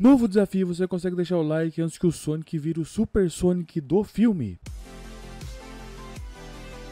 Novo desafio, você consegue deixar o like antes que o Sonic vire o Super Sonic do filme.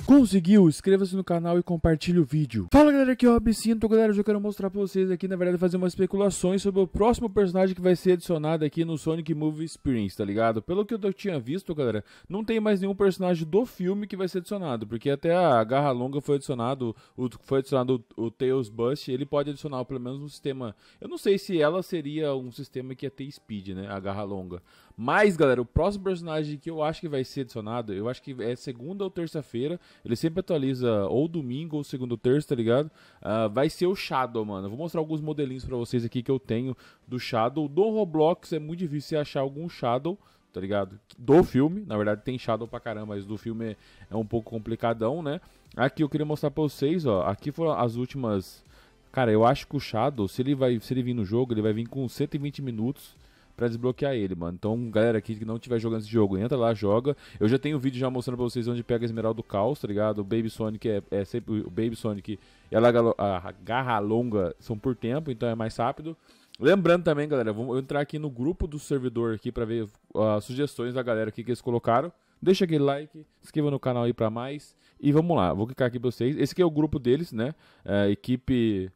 Conseguiu? Inscreva-se no canal e compartilhe o vídeo. Fala galera, aqui é o Absinto. Galera, eu quero mostrar pra vocês aqui, na verdade, fazer umas especulações sobre o próximo personagem que vai ser adicionado aqui no Sonic Movie Experience, tá ligado? Pelo que eu tinha visto, galera, não tem mais nenhum personagem do filme que vai ser adicionado, porque até a Garra Longa foi adicionado, o, foi adicionado o, o Tails Bust, ele pode adicionar pelo menos um sistema... Eu não sei se ela seria um sistema que ia ter speed, né, a Garra Longa. Mas, galera, o próximo personagem que eu acho que vai ser adicionado, eu acho que é segunda ou terça-feira. Ele sempre atualiza ou domingo ou segunda ou terça, tá ligado? Uh, vai ser o Shadow, mano. Vou mostrar alguns modelinhos pra vocês aqui que eu tenho do Shadow. Do Roblox é muito difícil achar algum Shadow tá ligado? Do filme, na verdade tem Shadow pra caramba, mas do filme é, é, um pouco complicadão, né? Aqui eu queria mostrar pra vocês, ó, aqui foram as últimas... Cara, eu acho que o Shadow, se ele, vai, se ele vir no jogo, ele vai vir com 120 minutos para desbloquear ele, mano. Então, galera aqui que não estiver jogando esse jogo, entra lá, joga. Eu já tenho um vídeo já mostrando pra vocês onde pega a Esmeralda do Caos, tá ligado? O Baby Sonic é, é sempre... O Baby Sonic e a, a Garra Longa são por tempo, então é mais rápido. Lembrando também, galera, vamos entrar aqui no grupo do servidor aqui para ver as uh, sugestões da galera aqui que eles colocaram. Deixa aquele like, se inscreva no canal aí para mais. E vamos lá, vou clicar aqui pra vocês. Esse aqui é o grupo deles, né? É, equipe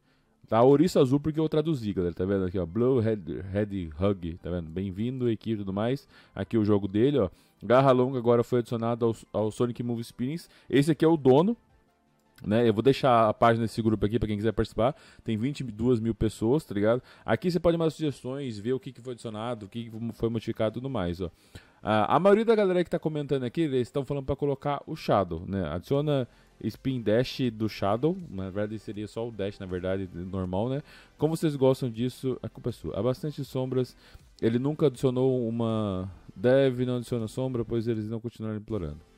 Tá, ouriço azul porque eu traduzi, galera. Tá vendo aqui, ó? Blue Head Hug, tá vendo? Bem-vindo, equipe e tudo mais. Aqui o jogo dele, ó. Garra longa agora foi adicionado ao, ao Sonic Move Spins. Esse aqui é o dono, né? Eu vou deixar a página desse grupo aqui para quem quiser participar. Tem 22 mil pessoas, tá ligado? Aqui você pode mandar sugestões, ver o que, que foi adicionado, o que, que foi modificado e tudo mais, ó. a maioria da galera que tá comentando aqui, eles estão falando para colocar o Shadow, né? Adiciona Spin Dash do Shadow. Na verdade, seria só o Dash, na verdade, normal, né? Como vocês gostam disso, a culpa é sua. Há bastante sombras. Ele nunca adicionou uma Dev, não adiciona sombra, pois eles não continuaram implorando.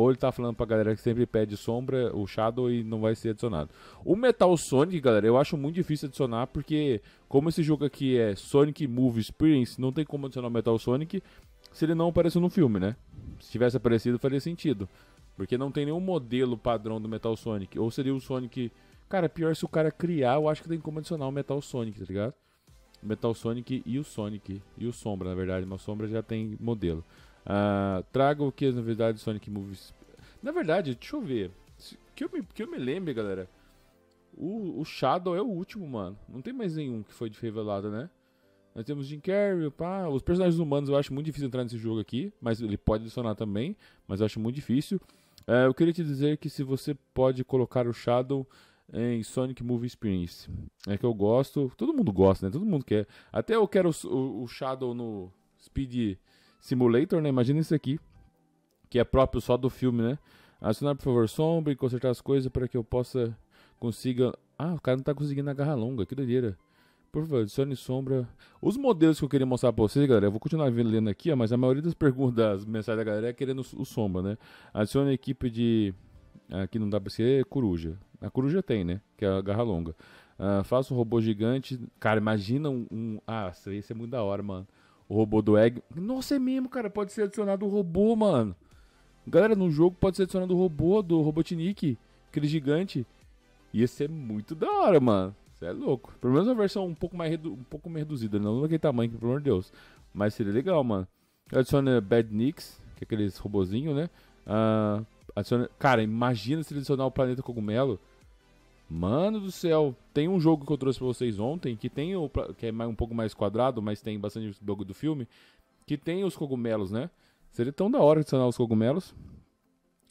Ou ele tá falando pra galera que sempre pede sombra, o Shadow, e não vai ser adicionado. O Metal Sonic, galera, eu acho muito difícil adicionar, porque como esse jogo aqui é Sonic Movie Experience, não tem como adicionar o Metal Sonic se ele não apareceu no filme, né? Se tivesse aparecido, faria sentido. Porque não tem nenhum modelo padrão do Metal Sonic. Ou seria o Sonic. Cara, pior se o cara criar, eu acho que tem como adicionar o Metal Sonic, tá ligado? Metal Sonic e o Sonic. E o Sombra, na verdade. Mas o Sombra já tem modelo. Uh, traga o que as novidades Sonic Movies. Na verdade, deixa eu ver. Que eu me, que eu me lembre, galera. O, o Shadow é o último, mano. Não tem mais nenhum que foi revelado, né? Nós temos Jim Carrey, pá. Os personagens humanos eu acho muito difícil entrar nesse jogo aqui. Mas ele pode adicionar também. Mas eu acho muito difícil. É, eu queria te dizer que se você pode colocar o Shadow em Sonic Movie Experience. É que eu gosto, todo mundo gosta, né? Todo mundo quer. Até eu quero o, o, o Shadow no Speed Simulator, né? Imagina isso aqui, que é próprio só do filme, né? Acionar, por favor, sombra e consertar as coisas para que eu possa consiga. Ah, o cara não tá conseguindo agarrar longa, que doideira. Por favor, adicione sombra. Os modelos que eu queria mostrar pra vocês, galera, eu vou continuar lendo aqui, ó, mas a maioria das perguntas, das mensagens da galera é querendo o, sombra, né? Adicione a equipe de. Aqui não dá pra ser coruja. A coruja tem, né? Que é a garra longa. Uh, faça um robô gigante. Cara, imagina um. um... Ah, isso é muito da hora, mano. O robô do Egg. Nossa, é mesmo, cara. Pode ser adicionado o robô, mano. Galera, no jogo pode ser adicionado o robô do Robotnik. Aquele gigante. Ia ser muito da hora, mano. Você é louco. Pelo menos uma versão um pouco mais, um pouco mais reduzida, não daquele tamanho, pelo amor de Deus. Mas seria legal, mano. Adiciona Bad Nicks, que é aqueles robozinhos, né? Uh, adiciona... Cara, imagina se ele adicionar o Planeta Cogumelo. Mano do céu, tem um jogo que eu trouxe pra vocês ontem, que tem o. que é um pouco mais quadrado, mas tem bastante jogo do filme. Que tem os cogumelos, né? Seria tão da hora adicionar os cogumelos.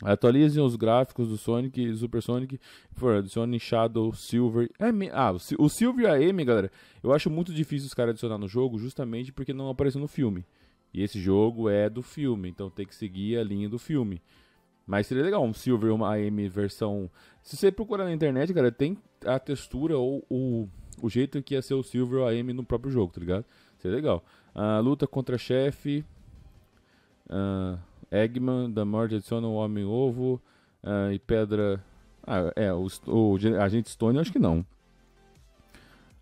Atualizem os gráficos do Sonic e Super Sonic. Por adicione Shadow, Silver. É, ah, o Silver e a Amy, galera. Eu acho muito difícil os caras adicionar no jogo, justamente porque não apareceu no filme. E esse jogo é do filme, então tem que seguir a linha do filme. Mas seria legal um Silver uma Amy versão. Se você procurar na internet, galera, tem a textura ou o, o jeito que ia ser o Silver ou a Amy no próprio jogo, tá ligado? Seria legal. Uh, luta contra chefe. Uh, Eggman, da morte adiciona o Homem-Ovo uh, e Pedra... Ah, é, o, o Agente Stone acho que não.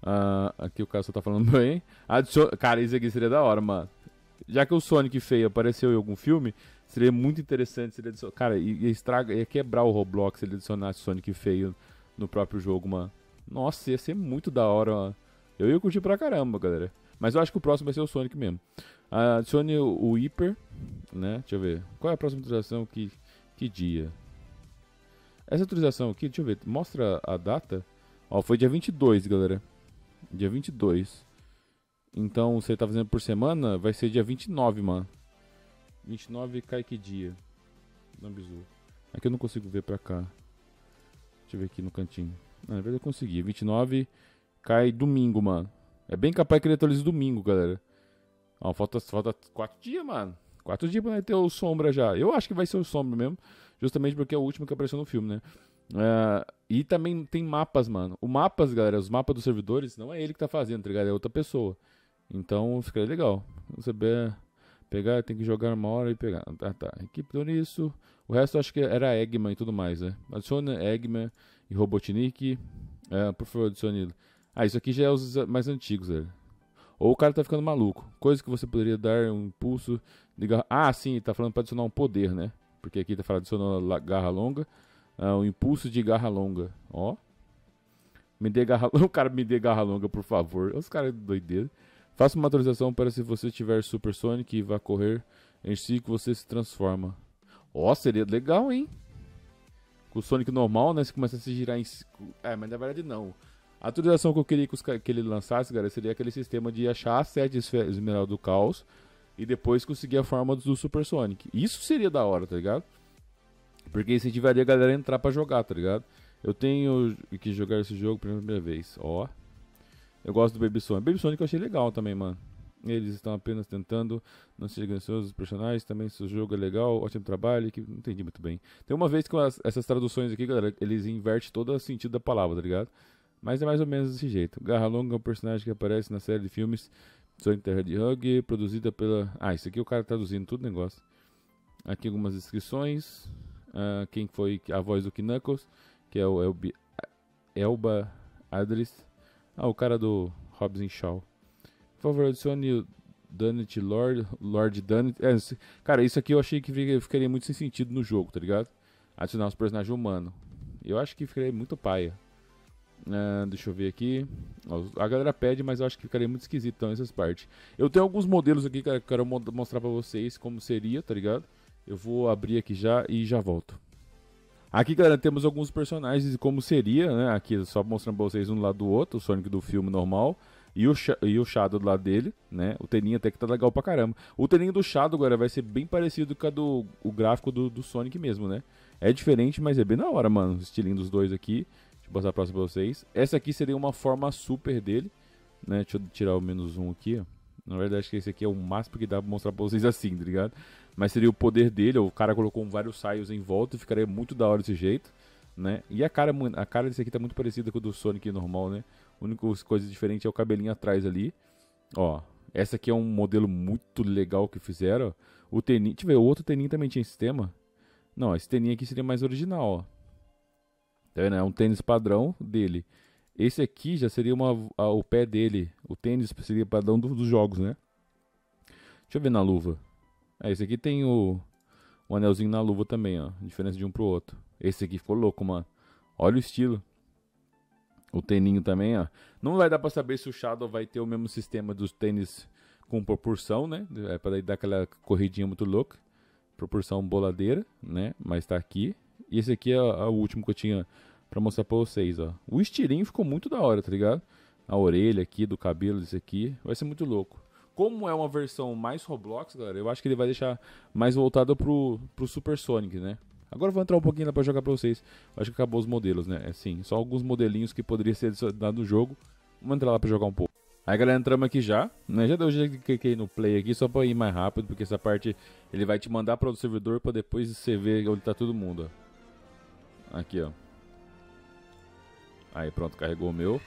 Uh, aqui o cara só tá falando bem. Cara, isso aqui seria da hora, mano. Já que o Sonic feio apareceu em algum filme, seria muito interessante se ele adicionar... Cara, ia, estraga... ia quebrar o Roblox se ele adicionasse Sonic feio no próprio jogo, mano. Nossa, ia ser muito da hora. Eu ia curtir pra caramba, galera. Mas eu acho que o próximo vai ser o Sonic mesmo. Adicione o, o Hyper, né? Deixa eu ver. Qual é a próxima atualização? Que, que dia? Essa atualização aqui, deixa eu ver. Mostra a data. Ó, foi dia 22, galera. Dia 22. Então, você tá fazendo por semana, vai ser dia 29, mano. 29 cai que dia? Não, bizu. Aqui eu não consigo ver pra cá. Deixa eu ver aqui no cantinho. na verdade eu consegui. 29 cai domingo, mano. É bem capaz que ele atualize domingo, galera. Ó, falta, falta 4 dias, mano. 4 dias pra ter o Sombra já. Eu acho que vai ser o Sombra mesmo. Justamente porque é o último que apareceu no filme, né? Uh, e também tem mapas, mano. O mapas, galera, os mapas dos servidores, não é ele que tá fazendo, tá ligado? É outra pessoa. Então fica legal. Você pegar, tem que jogar uma hora e pegar. Ah, tá. Equipe do isso. O resto acho que era Eggman e tudo mais, né? Adicione Eggman e Robotnik. É, por favor, adicione. Ah, isso aqui já é os mais antigos, velho. Ou o cara tá ficando maluco. Coisa que você poderia dar um impulso de garra. Ah, sim, tá falando pra adicionar um poder, né? Porque aqui tá falando adicionar garra longa. Ah, um impulso de garra longa. Ó. Me dê garra longa. O cara me dê garra longa, por favor. Os caras doideiros. Faça uma atualização para se você tiver Super Sonic e vá correr em si que você se transforma. Ó, oh, seria legal, hein? Com o Sonic normal, né? Você começa a se girar em. É, mas na verdade não. A atualização que eu queria que ele lançasse, galera, seria aquele sistema de achar a sete esmeralda do caos e depois conseguir a forma do Super Sonic. Isso seria da hora, tá ligado? Porque incentivaria a galera a entrar pra jogar, tá ligado? Eu tenho que jogar esse jogo pela primeira vez. Ó. Eu gosto do Baby Sonic. Baby Sonic eu achei legal também, mano. Eles estão apenas tentando não ser graciosos os personagens. Também se o jogo é legal, ótimo trabalho. Que não entendi muito bem. Tem uma vez que essas traduções aqui, galera, eles invertem todo o sentido da palavra, tá ligado? Mas é mais ou menos desse jeito. Garra Longa é um personagem que aparece na série de filmes Sonic Terra de Hug, produzida pela. Ah, isso aqui é o cara traduzindo tudo negócio. Aqui algumas inscrições. Uh, quem foi a voz do Knuckles, que é o Elbi... Elba Adris. Ah, o cara do Hobbs Shaw. Por favor, adicione o Dunit Lord, Lord Dunit. É, cara, isso aqui eu achei que ficaria muito sem sentido no jogo, tá ligado? Adicionar os personagens humanos. Eu acho que ficaria muito paia. Uh, deixa eu ver aqui. A galera pede, mas eu acho que ficaria muito esquisito então essas partes. Eu tenho alguns modelos aqui que eu quero mostrar pra vocês como seria, tá ligado? Eu vou abrir aqui já e já volto. Aqui, galera, temos alguns personagens e como seria, né? Aqui só mostrando pra vocês um do lado do outro, o Sonic do filme normal e o, e o Shadow do lado dele, né? O teninho até que tá legal pra caramba. O teninho do Shadow, agora vai ser bem parecido com do, o gráfico do, do Sonic mesmo, né? É diferente, mas é bem na hora, mano. O estilinho dos dois aqui. Deixa eu passar a próxima pra vocês. Essa aqui seria uma forma super dele, né? Deixa eu tirar o menos um aqui, ó. Na verdade, acho que esse aqui é o máximo que dá pra mostrar pra vocês assim, tá ligado? Mas seria o poder dele, o cara colocou vários saios em volta e ficaria muito da hora desse jeito, né? E a cara, a cara desse aqui tá muito parecida com o do Sonic normal, né? A única coisa diferente é o cabelinho atrás ali. Ó, essa aqui é um modelo muito legal que fizeram. O teninho, deixa eu ver, o outro teninho também tinha sistema. Não, esse teninho aqui seria mais original, ó. Tá vendo? É um tênis padrão dele. Esse aqui já seria uma, a, o pé dele. O tênis seria padrão do, dos jogos, né? Deixa eu ver na luva. É, esse aqui tem o, o anelzinho na luva também, ó. Diferença de um pro outro. Esse aqui ficou louco, mano. Olha o estilo. O teninho também, ó. Não vai dar pra saber se o Shadow vai ter o mesmo sistema dos tênis com proporção, né? É pra dar aquela corridinha muito louca. Proporção boladeira, né? Mas tá aqui. E esse aqui é, é o último que eu tinha pra mostrar pra vocês, ó. O estilinho ficou muito da hora, tá ligado? A orelha aqui, do cabelo desse aqui. Vai ser muito louco. Como é uma versão mais Roblox, galera, eu acho que ele vai deixar mais voltado pro, pro Super Sonic, né? Agora eu vou entrar um pouquinho lá pra jogar pra vocês. Acho que acabou os modelos, né? É sim, só alguns modelinhos que poderiam ser adicionados no jogo. Vamos entrar lá pra jogar um pouco. Aí galera, entramos aqui já, né? Já deu que cliquei no play aqui só pra ir mais rápido, porque essa parte ele vai te mandar para o servidor pra depois você ver onde tá todo mundo, ó. Aqui, ó. Aí pronto, carregou o meu.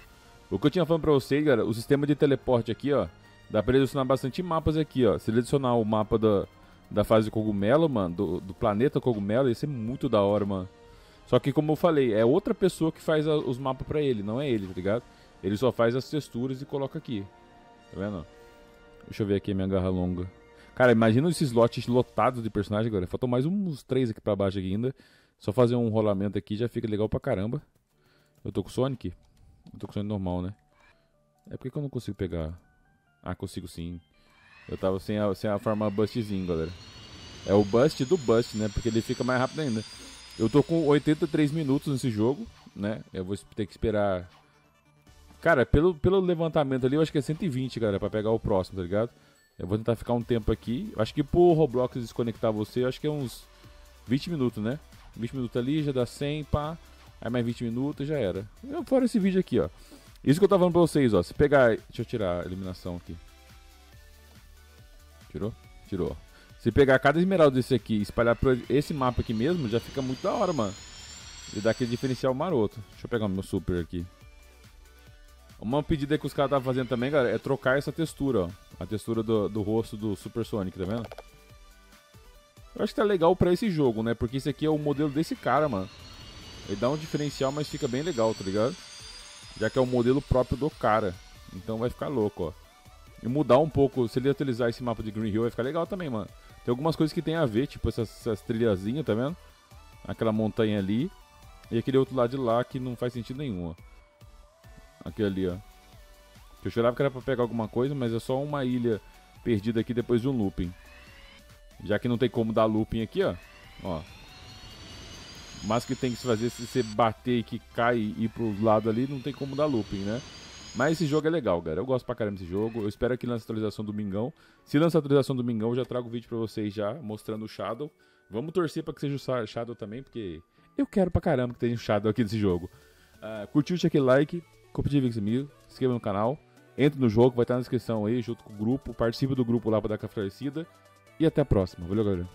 O que eu tinha falando pra vocês, galera, o sistema de teleporte aqui, ó. Dá pra adicionar bastante mapas aqui, ó. Se ele adicionar o mapa da, da fase de cogumelo, mano, do, do planeta cogumelo, ia ser muito da hora, mano. Só que, como eu falei, é outra pessoa que faz a, os mapas pra ele, não é ele, tá ligado? Ele só faz as texturas e coloca aqui. Tá vendo? Deixa eu ver aqui a minha garra longa. Cara, imagina esses lotes lotados de personagens agora. Faltam mais uns três aqui pra baixo aqui ainda. Só fazer um rolamento aqui já fica legal pra caramba. Eu tô com Sonic? Eu tô com Sonic normal, né? É porque que eu não consigo pegar Ah, consigo sim. Eu tava sem a, sem a forma bustzinho, galera. É o bust do bust, né? Porque ele fica mais rápido ainda. Eu tô com 83 minutos nesse jogo, né? Eu vou ter que esperar... Cara, pelo, pelo levantamento ali, eu acho que é 120, galera, pra pegar o próximo, tá ligado? Eu vou tentar ficar um tempo aqui. Acho que por Roblox desconectar você, acho que é uns 20 minutos, né? 20 minutos ali, já dá 100, pá. Aí mais 20 minutos já era. Fora esse vídeo aqui, ó. Isso que eu tava falando pra vocês, ó. Se pegar. Deixa eu tirar a eliminação aqui. Tirou? Tirou. Se pegar cada esmeralda desse aqui e espalhar por esse mapa aqui mesmo, já fica muito da hora, mano. E dá aquele diferencial maroto. Deixa eu pegar o meu super aqui. Uma pedida que os caras estavam fazendo também, galera, é trocar essa textura, ó. A textura do, do rosto do Super Sonic, tá vendo? Eu acho que tá legal pra esse jogo, né? Porque esse aqui é o modelo desse cara, mano. Ele dá um diferencial, mas fica bem legal, tá ligado? Já que é o modelo próprio do cara. Então vai ficar louco, ó. E mudar um pouco, se ele utilizar esse mapa de Green Hill, vai ficar legal também, mano. Tem algumas coisas que tem a ver, tipo essas, essas trilhazinhas, tá vendo? Aquela montanha ali. E aquele outro lado de lá que não faz sentido nenhum, ó. Aquele ali, ó. Eu jurava que era pra pegar alguma coisa, mas é só uma ilha perdida aqui depois de um looping. Já que não tem como dar looping aqui, ó. Ó. Mas que tem que se fazer se você bater e que cai e ir pro lado ali, não tem como dar looping, né? Mas esse jogo é legal, cara. Eu gosto pra caramba desse jogo. Eu espero que lance a atualização do Mingão. Se lança a atualização do Mingão, eu já trago o vídeo pra vocês já, mostrando o Shadow. Vamos torcer pra que seja o Shadow também, porque eu quero pra caramba que tenha o Shadow aqui desse jogo. Uh, curtiu, deixa aquele like, compartilha com comigo, se inscreva no canal. Entre no jogo, vai estar na descrição aí, junto com o grupo. Participe do grupo lá pra dar café E até a próxima. Valeu, galera.